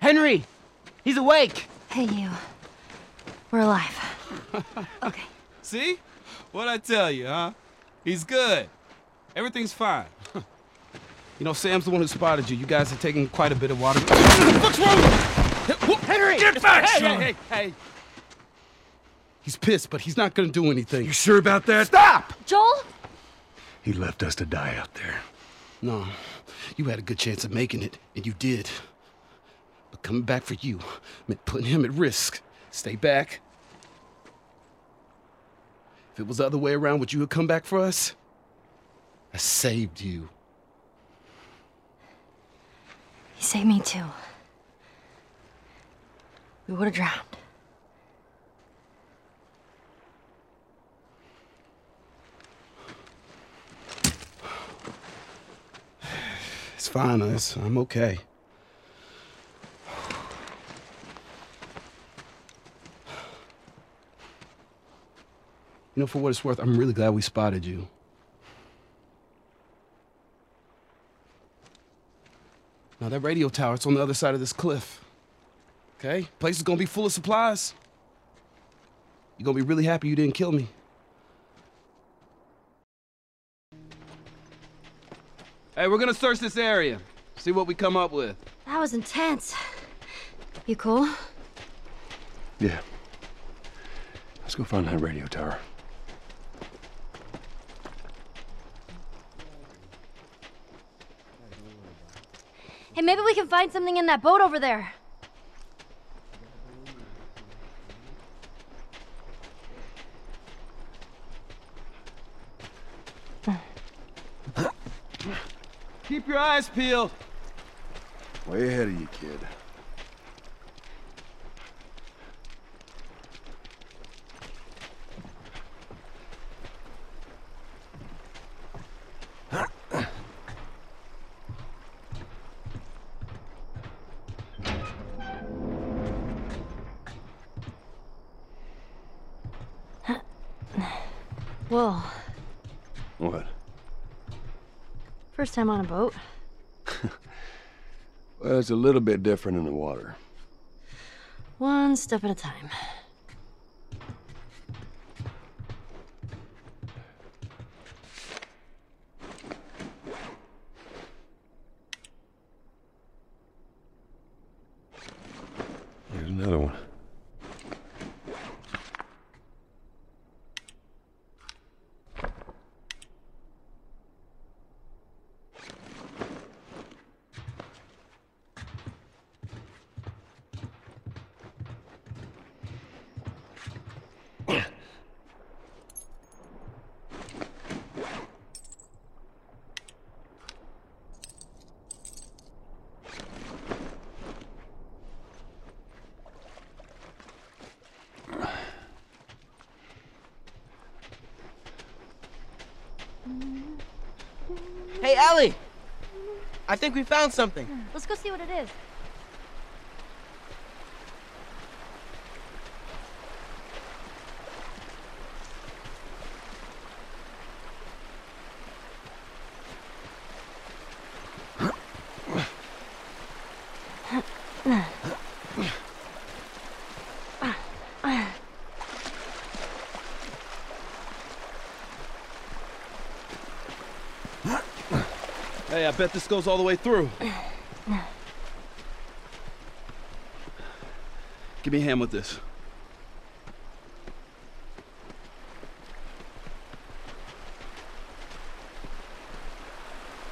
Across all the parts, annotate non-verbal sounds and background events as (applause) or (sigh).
Henry! He's awake! Hey, you. We're alive. okay. (laughs) See? What'd I tell you, huh? He's good. Everything's fine. (laughs) You know, Sam's the one who spotted you. You guys are taking quite a bit of water. What's wrong? Henry! Get back, hey, son! Hey, hey, hey! He's pissed, but he's not gonna do anything. You sure about that? Stop! Joel? He left us to die out there. No, you had a good chance of making it, and you did. But coming back for you meant putting him at risk. Stay back. If it was the other way around, would you have come back for us? I saved you. He saved me too. We would have drowned. It's fine, us. I'm okay. You know, for what it's worth, I'm really glad we spotted you. Now, that radio tower, it's on the other side of this cliff. Okay? Place is gonna be full of supplies. You're gonna be really happy you didn't kill me. Hey, we're gonna search this area. See what we come up with. That was intense. You cool? Yeah. Let's go find that radio tower. Hey, maybe we can find something in that boat over there. Keep your eyes peeled. Way ahead of you, kid. Whoa. What? First time on a boat. (laughs) Well, it's a little bit different in the water. One step at a time. Here's another one. Hey, Ellie! I think we found something. Let's go see what it is. Hey, I bet this goes all the way through. Give me a hand with this.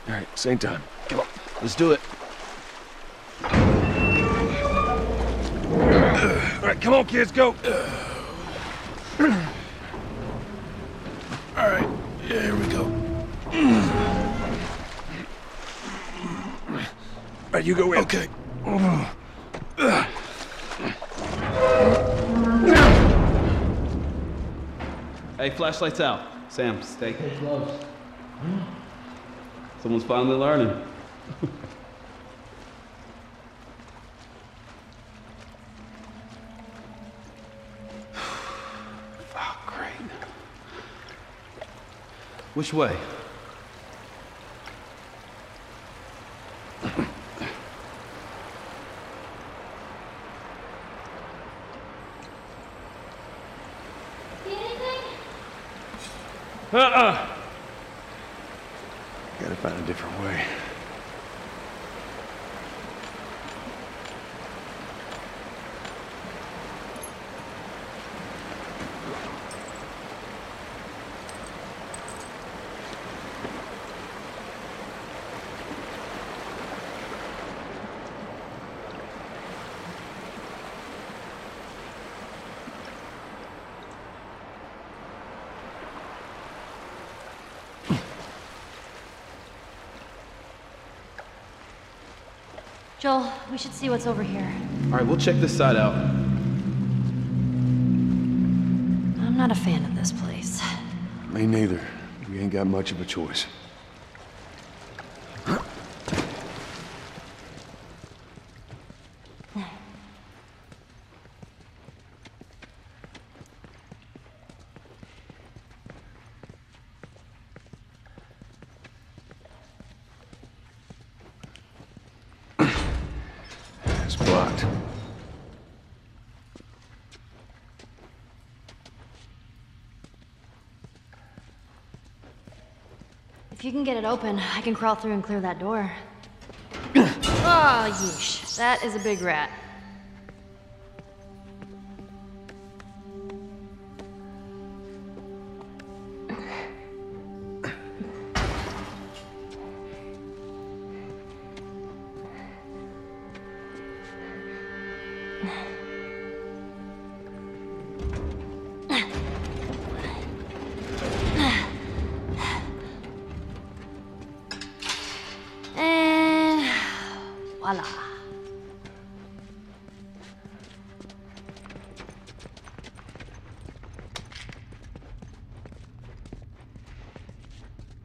All right, same time. Come on. Let's do it. All right, come on, kids, go. (clears throat) right, you go in. Okay. Hey, flashlights out. Sam, stay. close. Someone's finally learning. (sighs) oh, great. Which way? Uh-uh. Gotta find a different way. Joel, we should see what's over here. All right, we'll check this side out. I'm not a fan of this place. Me neither. We ain't got much of a choice. If you can get it open, I can crawl through and clear that door. (coughs) oh, yeesh. That is a big rat.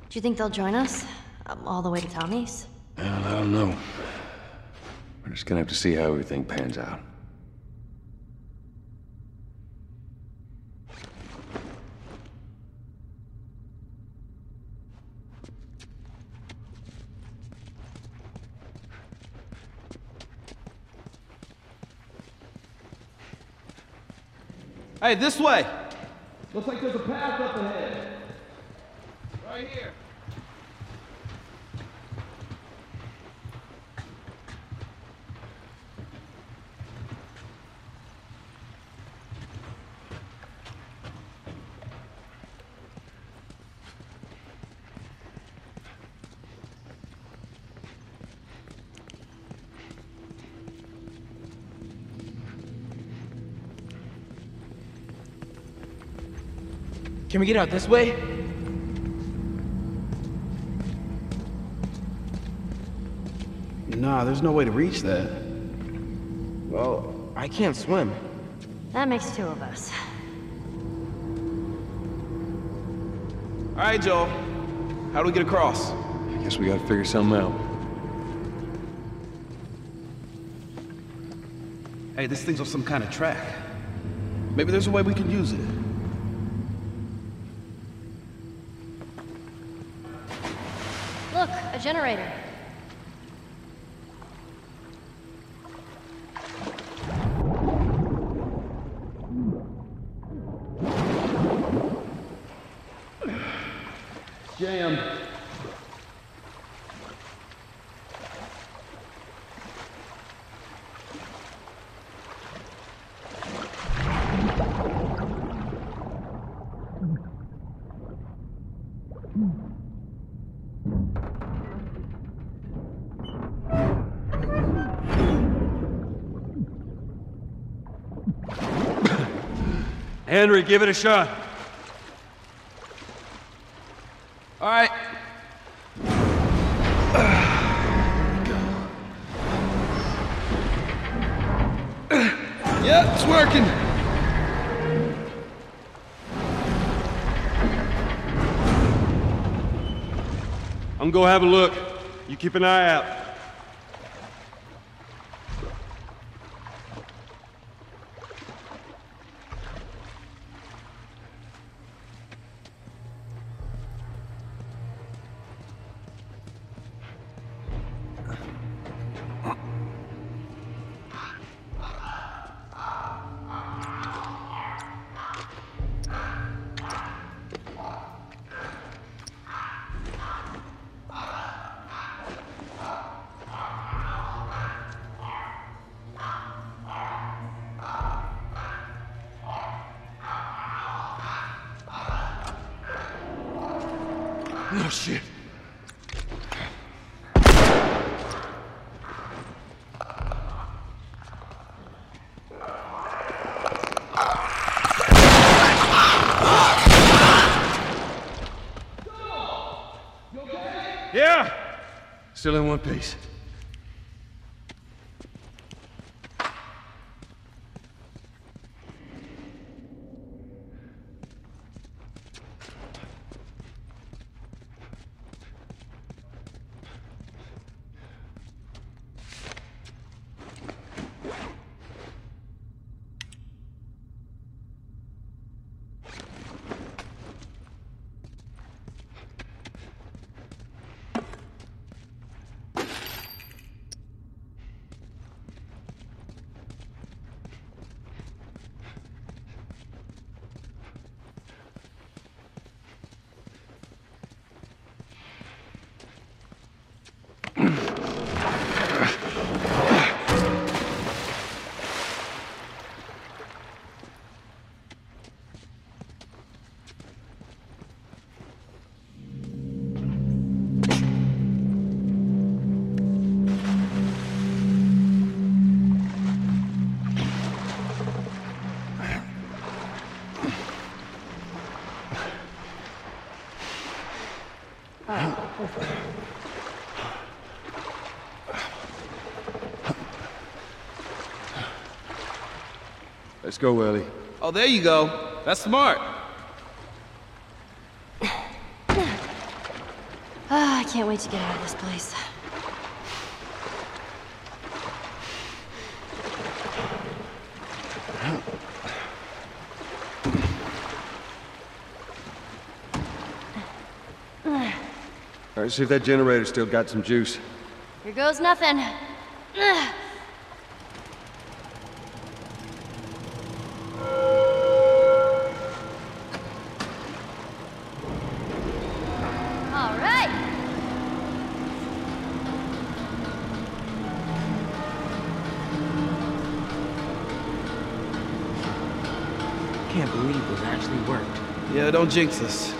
Do you think they'll join us? Um, all the way to Tommy's? Well, I don't know. We're just gonna have to see how everything pans out. Hey, this way. Looks like there's a path up ahead. Right here. Can we get out this way? Nah, there's no way to reach that. Well, I can't swim. That makes two of us. All right, Joel. How do we get across? I guess we gotta figure something out. Hey, this thing's on some kind of track. Maybe there's a way we can use it. Look, a generator. Henry, give it a shot. All right. Yep, it's working. I'm gonna go have a look. You keep an eye out. Oh, shit. Yeah! Still in one piece. Go, Ellie. Oh, there you go. That's smart. (sighs) Ah, I can't wait to get out of this place. All right, see if that generator still got some juice. Here goes nothing. (sighs) don't jinx us.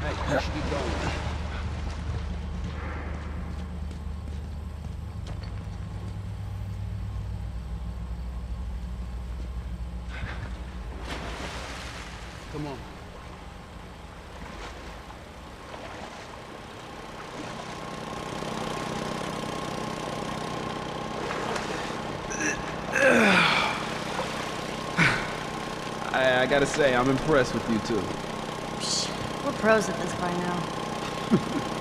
Hey, you should keep going. Come on. (sighs) I, I gotta say, I'm impressed with you two. Psh, We're pros at this by now. (laughs)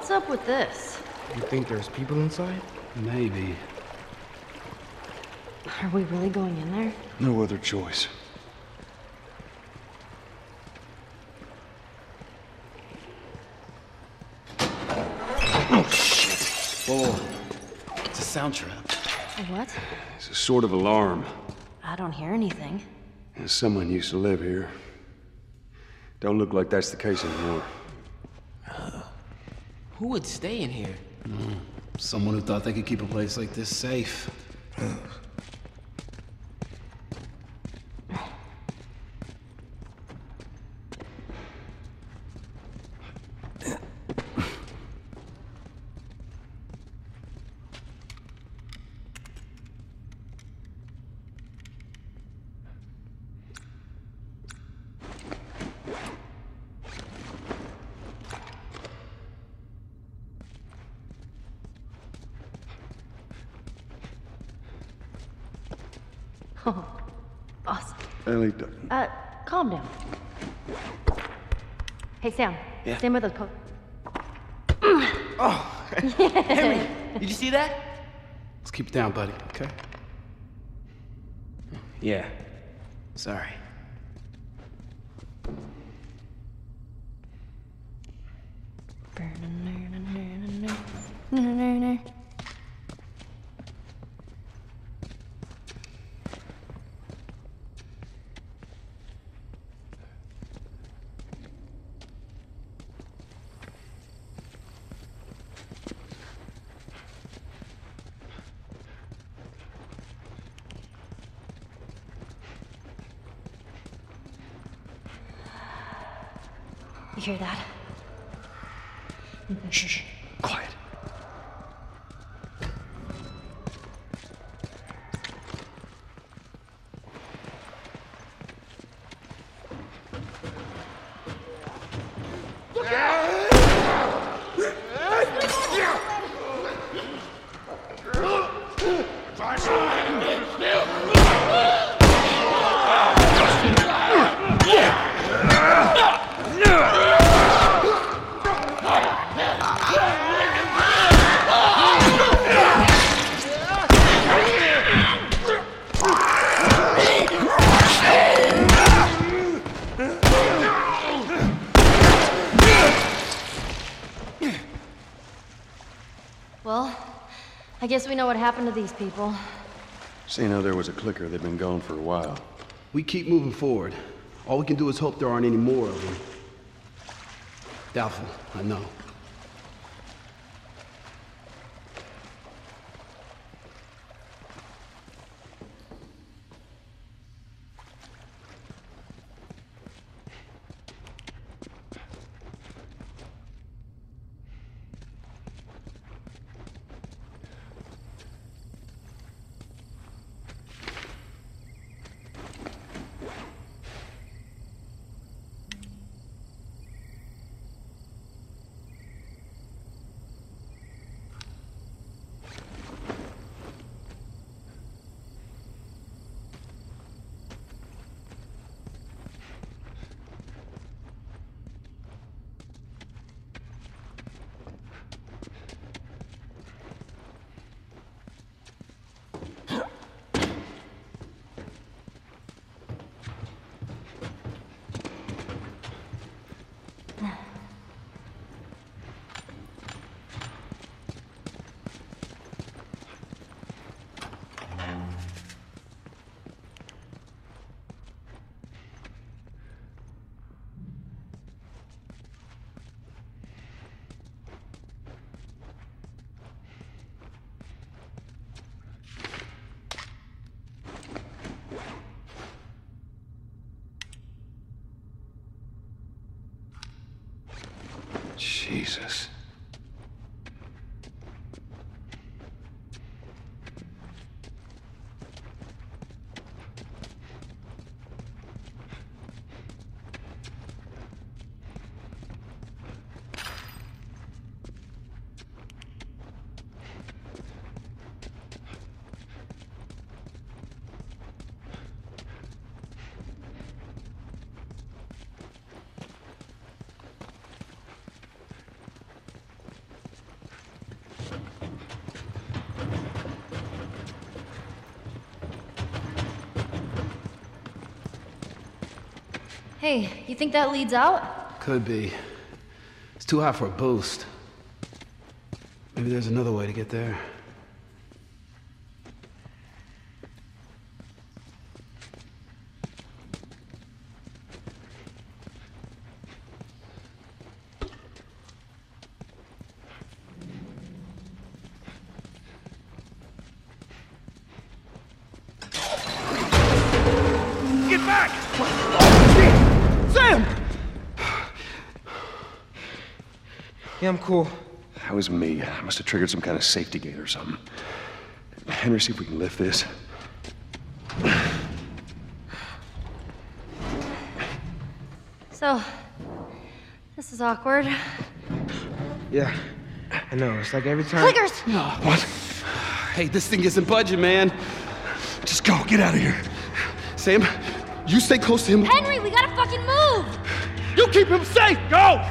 what's up with this? You think there's people inside? Maybe. Are we really going in there? No other choice. Oh shit! Whoa. It's a sound trap. A what? It's a sort of alarm. I don't hear anything. Someone used to live here. Don't look like that's the case anymore. Who would stay in here? Hmm. Someone who thought they could keep a place like this safe. Oh, awesome. Ellie, d- Uh, calm down. Hey, Sam. Yeah? Stand by those po- Henry, did you see that? Let's keep it down, buddy, okay? Yeah. Sorry. You hear that? Shh. Quiet. Well, I guess we know what happened to these people. Seeing how there was a clicker, they've been gone for a while. We keep moving forward. All we can do is hope there aren't any more of them. Doubtful, I know. Jesus. Hey, you think that leads out? Could be. It's too high for a boost. Maybe there's another way to get there. Yeah, I'm cool. That was me. I must have triggered some kind of safety gate or something. Henry, see if we can lift this. So, this is awkward. Yeah, I know. It's like every time. Clickers! No. What? Hey, this thing isn't budging, man. Just go. Get out of here. Sam, you stay close to him. Henry, we gotta fucking move! You keep him safe! Go!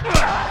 Ah!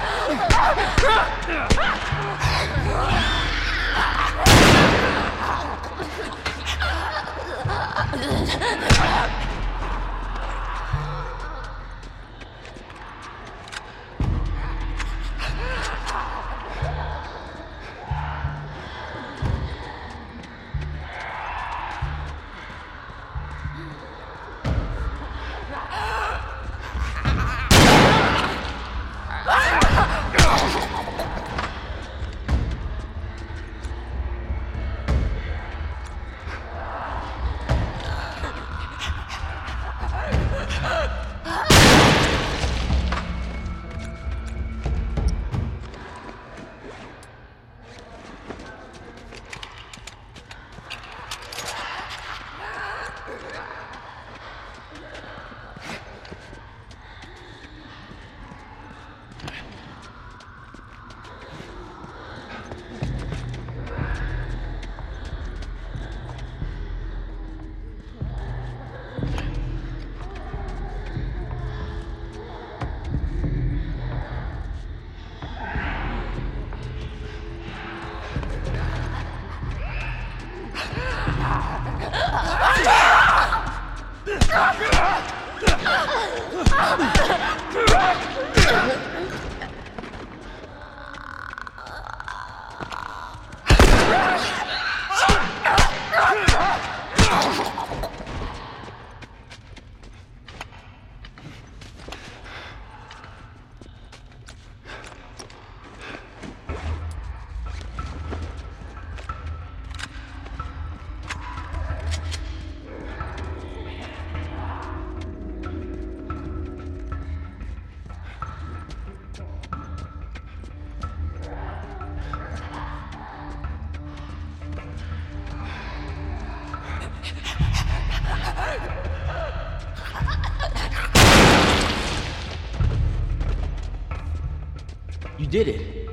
You did it.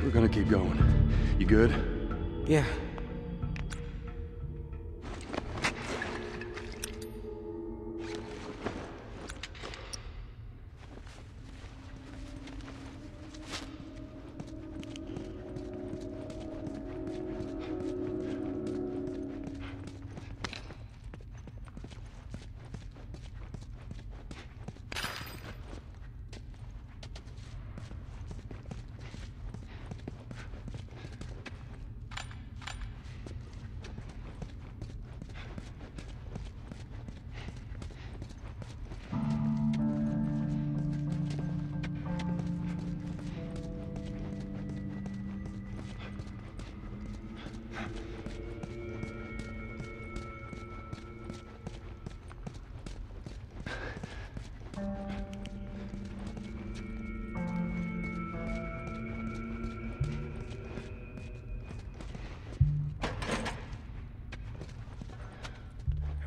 We're gonna keep going. You good? Yeah.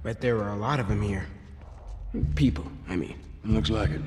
Bet there were a lot of them here. People, I mean. Looks like it.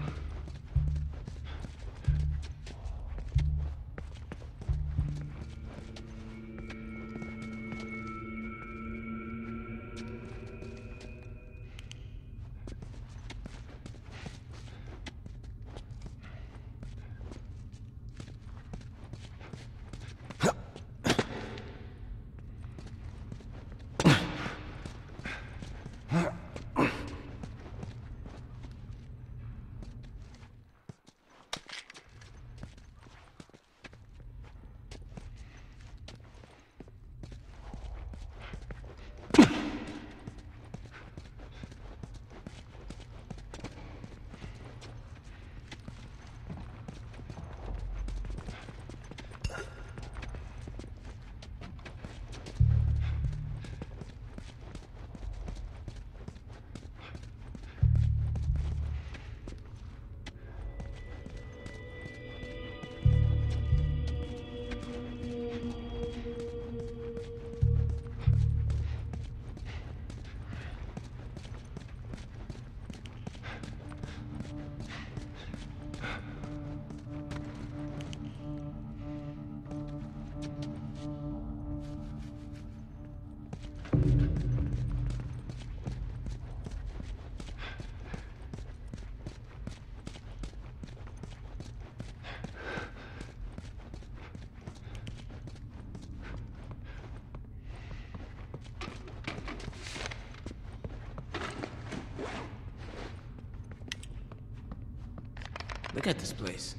Look at this place.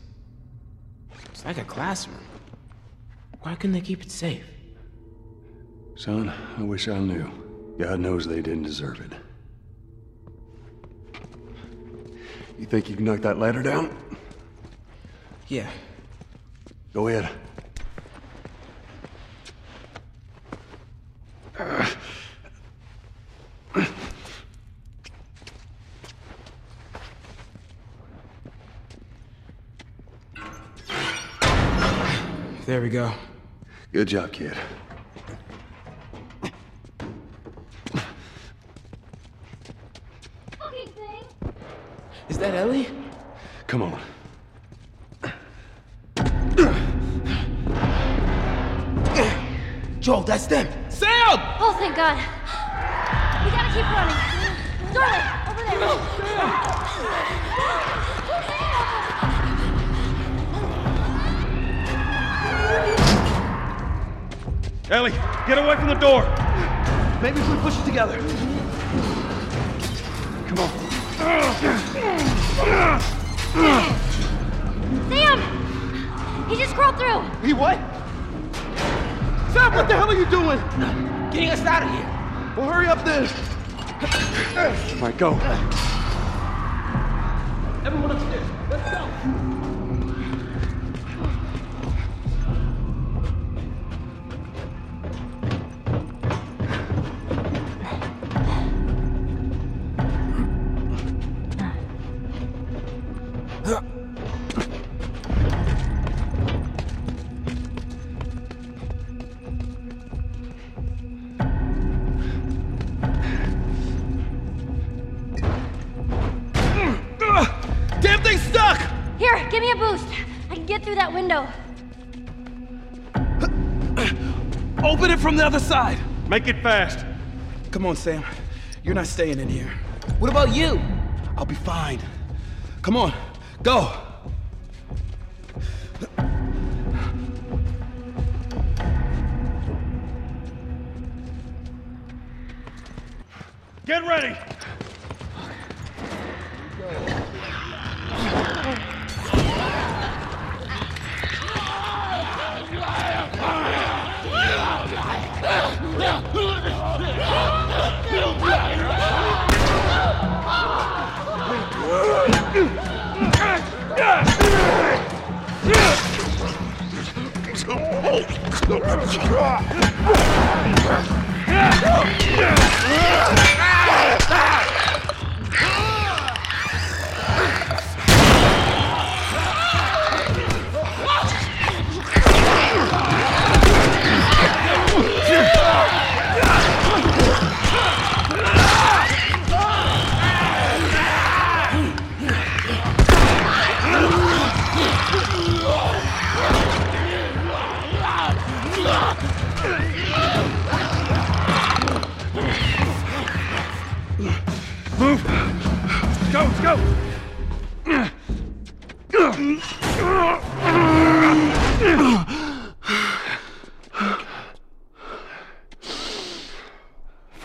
It's like a classroom. Why couldn't they keep it safe? Son, I wish I knew. God knows they didn't deserve it. You think you can knock that ladder down? Yeah. Go ahead. We go. Good job, kid. Is that Ellie? Come on. Joel, that's them! Sam! Oh, thank God. We gotta keep running. Darling, over there. Ellie, get away from the door! Maybe if we push it together. Come on. Sam! He just crawled through. He what? Sam, what the hell are you doing? Getting us out of here! Well, hurry up then. All right, go. Everyone upstairs. Let's go. Get through that window. (clears throat) Open it from the other side. Make it fast. Come on, Sam. You're not staying in here. What about you? I'll be fine. Come on, go. Get ready!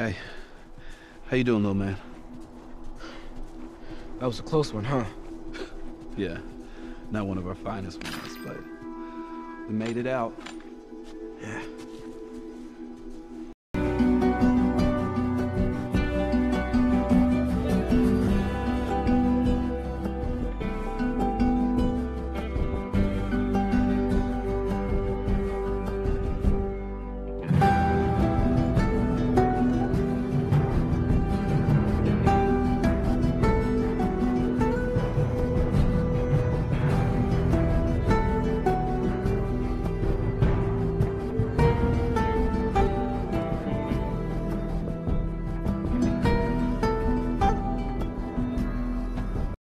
hey, how you doing, little man? That was a close one, huh? (laughs) Yeah, not one of our finest ones, but we made it out.